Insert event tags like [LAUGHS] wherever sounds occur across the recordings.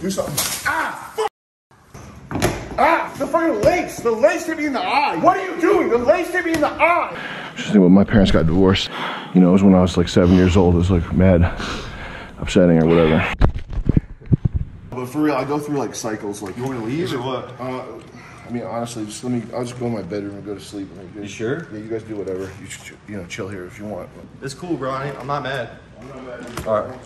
Do something. Ah! Fuck! Ah! The fucking lace! The lace hit me in the eye! What are you doing? The lace hit me in the eye! Just think when my parents got divorced, you know, it was when I was like seven years old. It was like mad, upsetting or whatever. But for real, I go through like cycles. Like, you want to leave or what? Uh, I mean, honestly, just let me. I'll just go in my bedroom and go to sleep. Like, You sure? Yeah, you guys do whatever. You should, you know, chill here if you want. It's cool, bro. I ain't, I'm not mad. All right.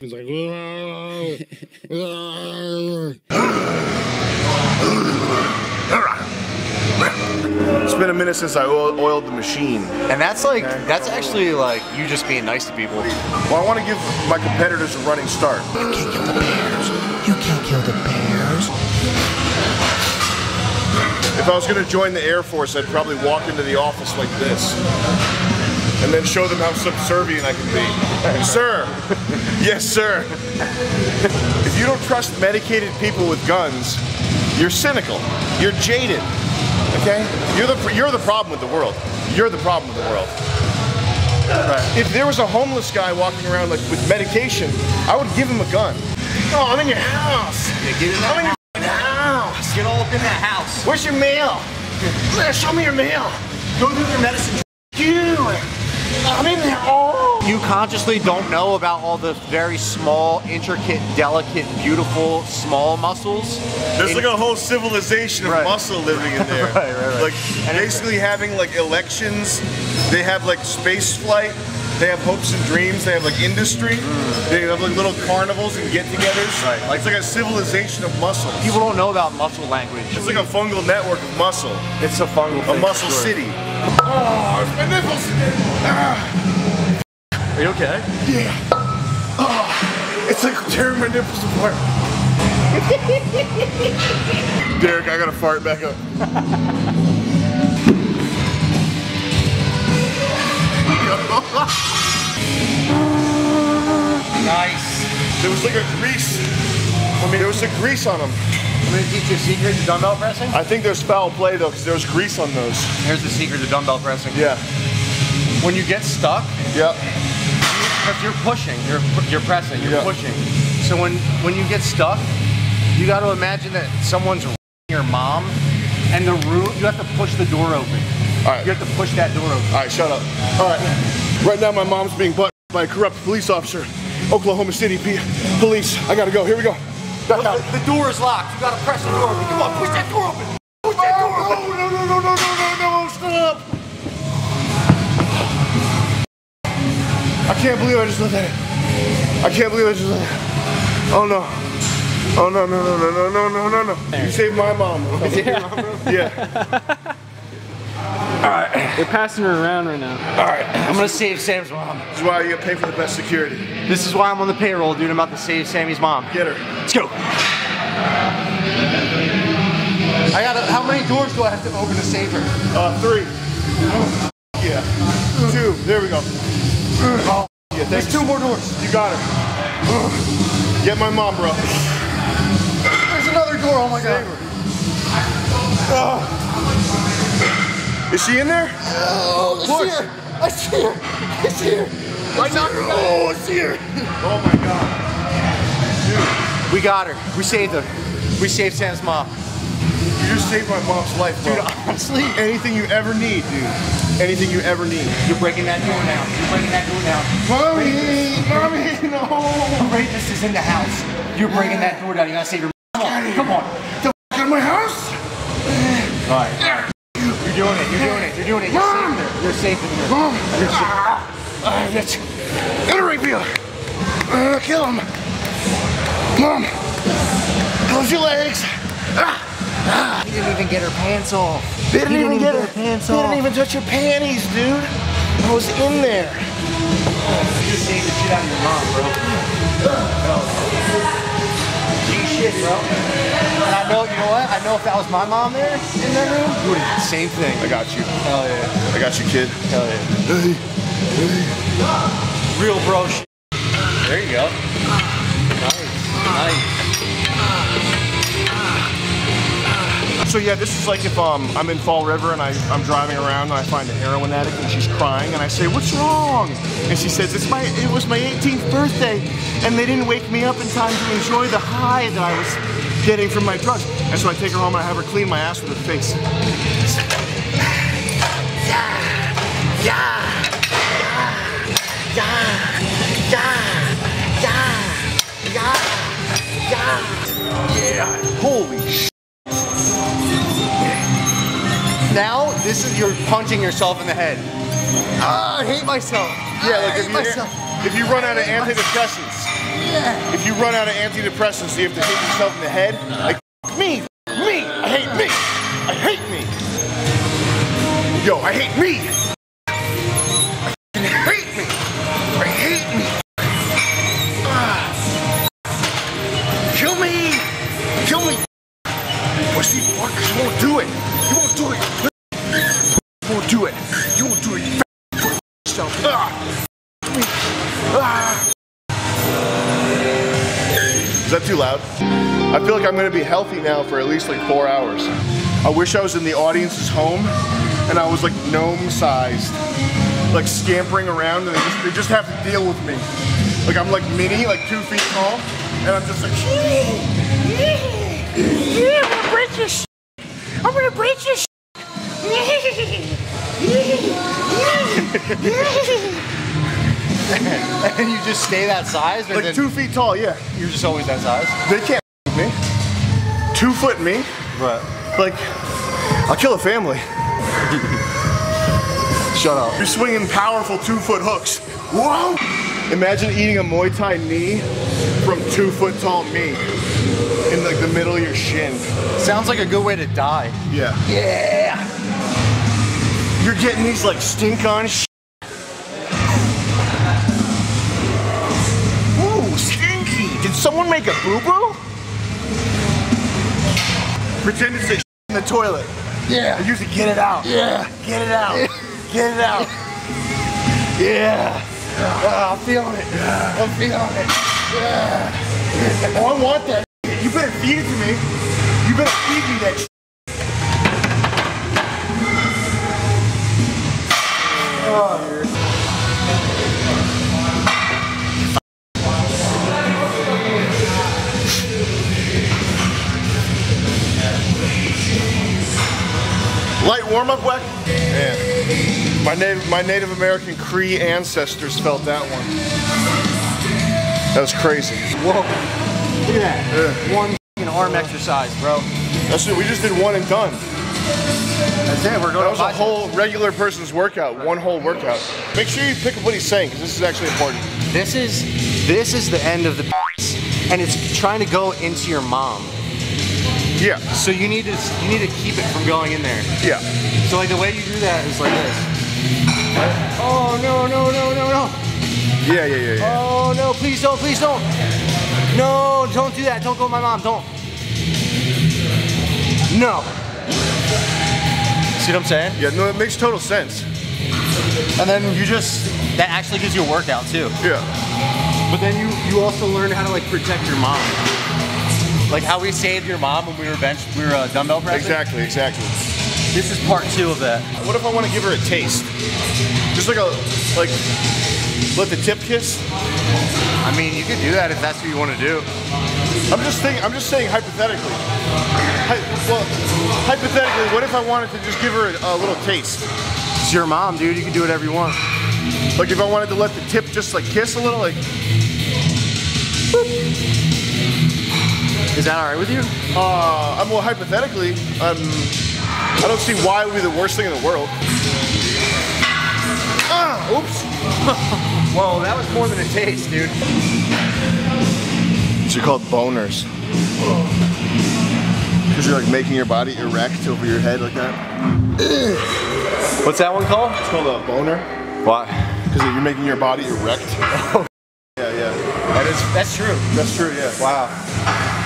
He's like, [LAUGHS] It's been a minute since I oiled the machine. And that's like, that's actually like you just being nice to people. Well, I want to give my competitors a running start. You can't kill the bears. You can't kill the bears. If I was going to join the Air Force, I'd probably walk into the office like this. And then show them how subservient I can be. [LAUGHS] sir! Yes, sir! If you don't trust medicated people with guns, you're cynical. You're jaded. Okay? You're the, you're the problem with the world. You're the problem with the world. If there was a homeless guy walking around like with medication, I would give him a gun. Oh, I'm in your house. Yeah, get in I'm in that your house. Get all up in that house. Where's your mail? Yeah, Show me your mail. Go do your medicine. You. I'm in there. Oh. You consciously don't know about all the very small, intricate, delicate, beautiful, small muscles. There's in- like a whole civilization of Right. muscle living in [LAUGHS] there. Right, right, right. Like And basically having like elections. They have like space flight. They have hopes and dreams. They have like industry. They have like little carnivals and get-togethers. Mm. Right, like- it's like a civilization of muscle. People don't know about muscle language. It's like a fungal network of muscle. It's a fungal A thing, muscle sure. city. Oh, it's my nipples. Ah, Are you okay? yeah. Oh, it's like tearing my nipples apart. [LAUGHS] Derek, I gotta fart back up. [LAUGHS] Nice. There was like a grease. I mean, there was a grease on them. I'm gonna teach you a secret to dumbbell pressing. I think there's foul play though, because there was grease on those. Here's the secret to dumbbell pressing. Yeah. When you get stuck, Yep. because you're pushing, you're you're pressing, you're Yeah. pushing. So when when you get stuck, you got to imagine that someone's your mom, and the room you have to push the door open. All right. You have to push that door open. All right, shut up. All right. Right now, my mom's being butt by a corrupt police officer. Oklahoma City P- police. I gotta go. Here we go. Back out. The, the door is locked. You got to press the door open. Come on, push that door open. Push that door open. Oh, no, no, no, no, no, no, no, stop. I can't believe I just let that in. I can't believe I just let that Oh, no. Oh, no, no, no, no, no, no, no, no, no. You saved my mom. bro. yeah. They're passing her around right now. All right. I'm gonna save Sam's mom. This is why you gotta pay for the best security. This is why I'm on the payroll, dude. I'm about to save Sammy's mom. Get her. Let's go. I gotta. How many doors do I have to open to save her? Uh, three. Yeah. Two. There we go. Oh, yeah, There's two more doors. You got her. Get my mom, bro. There's another door. Oh my god. Is she in there? Oh, I see her. I see her. I see her. I knocked her. Oh, I see her. Oh my god. Dude. We got her. We saved her. We saved Sam's mom. You just saved my mom's life, bro. Dude, honestly, Anything you ever need, dude. Anything you ever need. you're breaking that door now. You're breaking that door now. Mommy, mommy, no. Rapist is in the house. You're breaking that door down. You gotta save your mom. Come on. The f- out of my house. All right. You're doing it. You're doing it. You're doing it. You're safe there. You're safe in here. Uh, that's get a rape dealer. Uh, kill him. Mom. Close your legs. Ah. He didn't even get her pants off. They didn't, He even get, her pants off. They didn't even touch her panties, dude. I was in there. You just saved the shit out of your mom, bro. G shit, bro. I know, you know what? I know if that was my mom there in that room, would have same thing. I got you. Hell yeah. I got you, kid. Hell yeah. Real bro shit. There you go. Nice. Nice. So yeah, this is like if um, I'm in Fall River and I, I'm driving around and I find a heroin addict and she's crying and I say, what's wrong? And she says, it's my, it was my 18th birthday and they didn't wake me up in time to enjoy the high that I was getting from my drugs. And so I take her home and I have her clean my ass with her face. Yeah, yeah, yeah, yeah, yeah, yeah. Yeah, Holy sh! Now, this is you're punching yourself in the head. Ah, I hate myself. Yeah, I like hate if you, myself. if you run out of antidepressants, If you run out of antidepressants, you have to hit yourself in the head. Like "F- me, me, I hate me, I hate me. Yo, I hate me. I hate me. I hate me. Ah. Kill me, kill me. Pussy fuckers, won't do it. You won't do it. You won't do it. You won't do it. Too loud? I feel like I'm gonna be healthy now for at least like four hours. I wish I was in the audience's home and I was like gnome sized, like scampering around and they just, they just have to deal with me. Like I'm like mini, like two feet tall, and I'm just like, yeah, I'm gonna break your I'm gonna break your [LAUGHS] [LAUGHS] [LAUGHS] And you just stay that size, like then two feet tall, yeah. you're just always that size. They can't me. Two foot me. But Like, I'll kill a family. [LAUGHS] shut up. You're swinging powerful two foot hooks. Whoa! Imagine eating a Muay Thai knee from two foot tall me in like the middle of your shin. Sounds like a good way to die. Yeah. Yeah. You're getting these like stink on someone make a boo boo? Pretend it's a [LAUGHS] in the toilet. Yeah. I usually get it out. Yeah. Get it out. Get it out. [LAUGHS] Yeah. Ah, I'm feeling it. I'm feeling it. Oh, I want that. You better feed it to me. You better feed me that. Light My native, American Cree ancestors felt that one. That was crazy. Whoa. Look at that. One f***ing arm exercise, bro. That's it. We just did one and done. That's it. We're going That was a whole regular person's workout, one whole workout. Make sure you pick up what he's saying, because this is actually important. This is this is the end of the and it's trying to go into your mom. Yeah, So you need to you need to keep it from going in there. yeah. So like the way you do that is like this. Oh no no no no no. Yeah, yeah, yeah, yeah. Oh no, please don't, please don't. No, don't do that. Don't go my mom. Don't. No. See what I'm saying? Yeah, no, it makes total sense. And then you just that actually gives you a workout too. Yeah. But then you you also learn how to like protect your mom. Like how we saved your mom when we were bench we were uh, dumbbell pressing. Exactly, exactly. This is part two of that. What if I want to give her a taste? Just like a, like, let the tip kiss? I mean, you could do that if that's what you want to do. I'm just thinking, I'm just saying hypothetically. Hy- well, hypothetically, what if I wanted to just give her a, a little taste? It's your mom, dude. You can do whatever you want. Like if I wanted to let the tip just like kiss a little, like, Is that all right with you? uh, I'm well, hypothetically, um, I don't see why it would be the worst thing in the world. Ah, oops. [LAUGHS] Whoa, that was more than a taste, dude. These are called boners. Because you're like making your body erect over your head like that. What's that one called? It's called a boner. Why? Because you're making your body erect. [LAUGHS] yeah, yeah. That is, that's true. That's true, yeah. Wow.